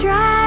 try.